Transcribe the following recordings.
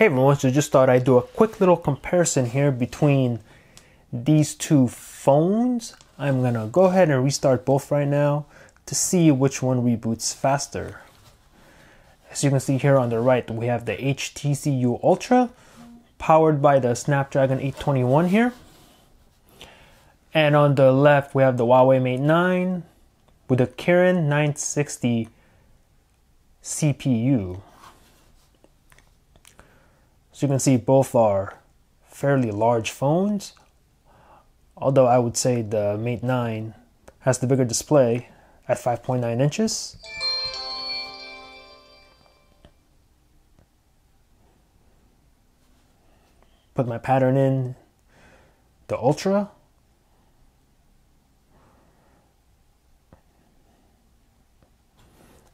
Hey everyone, so just thought I'd do a quick little comparison here between these two phones. I'm gonna go ahead and restart both right now to see which one reboots faster. As you can see here on the right, we have the HTC U Ultra powered by the Snapdragon 821 here. And on the left, we have the Huawei Mate 9 with the Kirin 960 CPU. So you can see both are fairly large phones. Although I would say the Mate 9 has the bigger display at 5.9 inches. Put my pattern in the Ultra.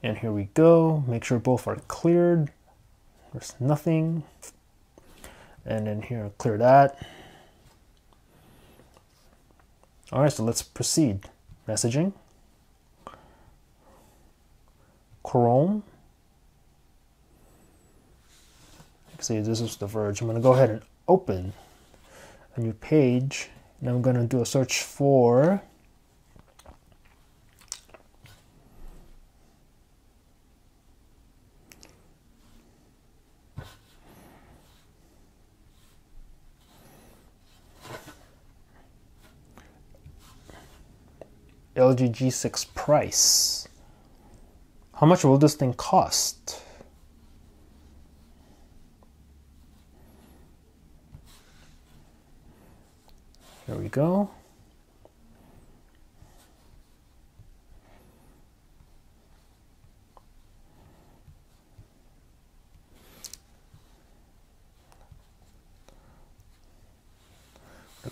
And here we go. Make sure both are cleared. There's nothing. And then here, clear that. All right, so let's proceed. Messaging. Chrome. See, this is the Verge. I'm going to go ahead and open a new page. And I'm going to do a search for LG G6 price. How much will this thing cost? Here we go.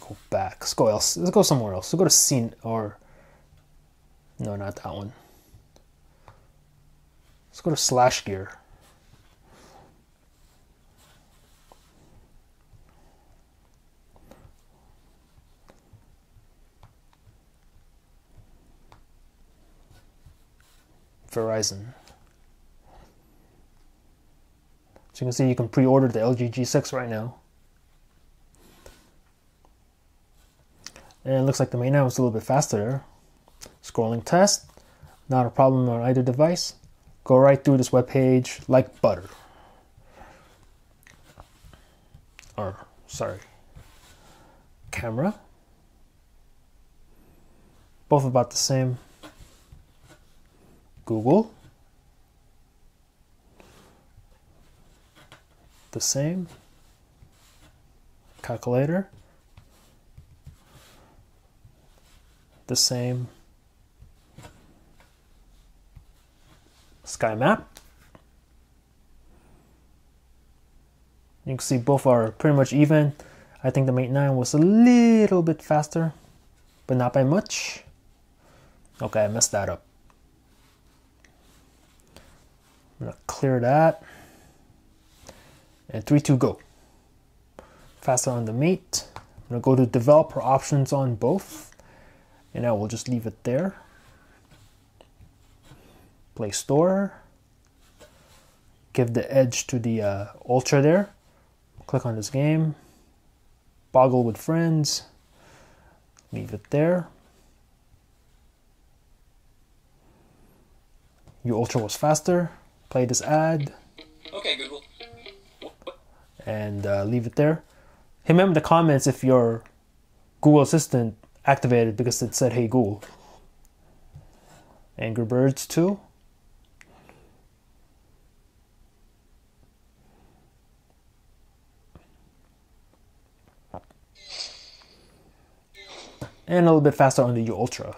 go back. Let's go else. Let's go somewhere else. Let's go to CNET or no, not that one. Let's go to SlashGear. Verizon. So you can see you can pre-order the LG G6 right now. And it looks like the Mate was a little bit faster. Scrolling test, not a problem on either device. Go right through this web page like butter. Or, sorry, camera. Both about the same. Google. The same. Calculator. The same. Sky Map. You can see both are pretty much even. I think the Mate 9 was a little bit faster, but not by much. Okay, I messed that up. I'm gonna clear that. And 3, 2, go. Faster on the Mate. I'm gonna go to developer options on both. And I will just leave it there. Play Store. Give the edge to the uh, Ultra there. Click on this game. Boggle with friends. Leave it there. U Ultra was faster. Play this ad. Okay, Google. And uh, leave it there. Me in the comments if your Google Assistant activated because it said, hey Google. Angry Birds 2. And a little bit faster on the U Ultra.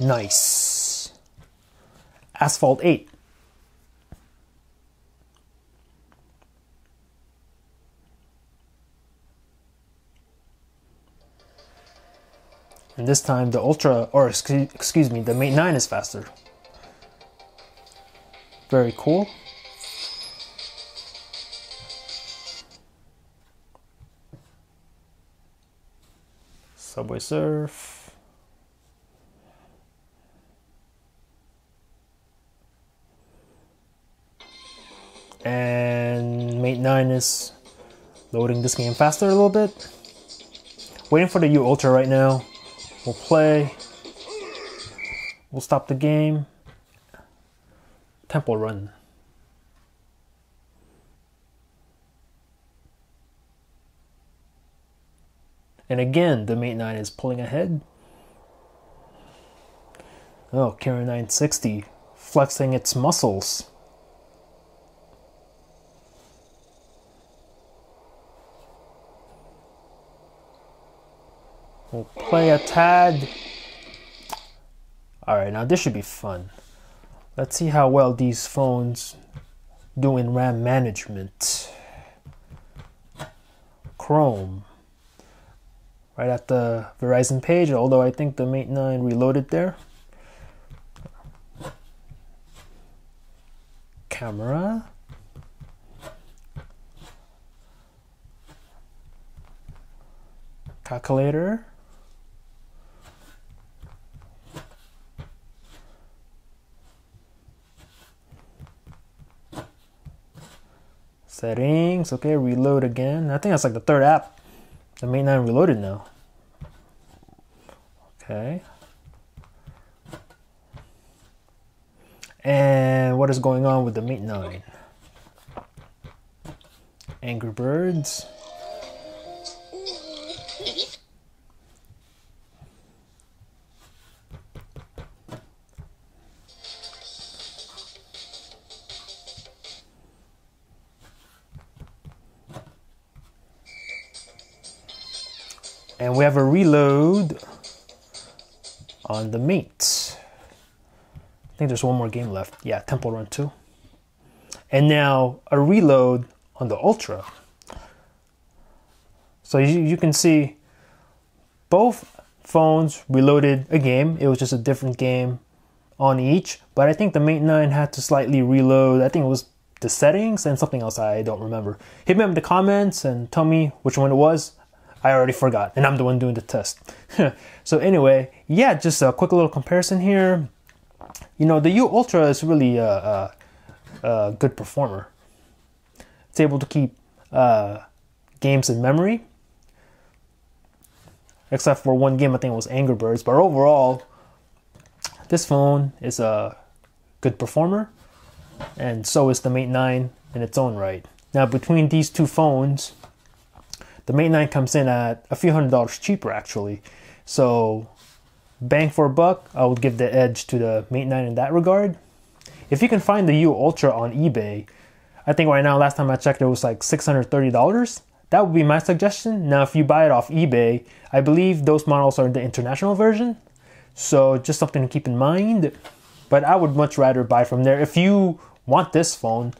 Nice. Asphalt 8. And this time the Ultra, or excuse me, the Mate 9 is faster. Very cool. Subway Surf. And Mate 9 is loading this game faster a little bit. Waiting for the U Ultra right now. We'll play. We'll stop the game. Temple Run. And again, the Mate 9 is pulling ahead. Oh, Kirin 960 flexing its muscles. We'll play a tad. Alright, now this should be fun. Let's see how well these phones do in RAM management. Chrome right at the Verizon page, although I think the Mate 9 reloaded there. Camera. Calculator. Settings, okay, reload again. I think that's like the third app the Mate 9 reloaded now. Okay. And what is going on with the Mate 9? Angry Birds. And we have a reload on the Mate. I think there's one more game left. Yeah, Temple Run 2. And now a reload on the Ultra. So you, you can see both phones reloaded a game. It was just a different game on each. But I think the Mate 9 had to slightly reload. I think it was the settings and something else I don't remember. Hit me up in the comments and tell me which one it was. I already forgot, and I'm the one doing the test. so anyway, yeah, just a quick little comparison here. You know, the U Ultra is really a, a, a good performer. It's able to keep uh, games in memory, except for one game. I think was Angry Birds, but overall, this phone is a good performer, and so is the Mate 9 in its own right. Now, between these two phones, the Mate 9 comes in at a few hundred dollars cheaper actually. So bang for a buck, I would give the edge to the Mate 9 in that regard. If you can find the U Ultra on eBay, I think right now, last time I checked, it was like $630. That would be my suggestion. Now, if you buy it off eBay, I believe those models are the international version. So just something to keep in mind. But I would much rather buy from there. If you want this phone,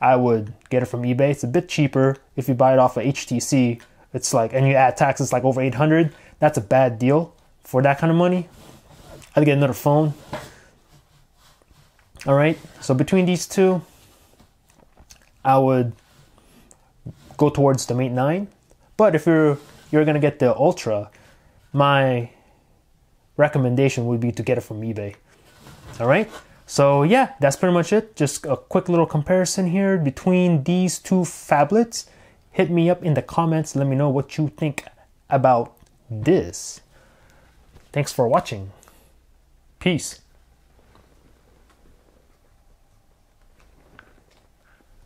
I would get it from eBay. It's a bit cheaper if you buy it off of HTC. It's like, and you add taxes like over 800. That's a bad deal for that kind of money. I'd get another phone. All right. So between these two, I would go towards the Mate 9. But if you're you're gonna get the Ultra, my recommendation would be to get it from eBay. All right. So yeah, that's pretty much it. Just a quick little comparison here between these two phablets. Hit me up in the comments. Let me know what you think about this. Thanks for watching. Peace.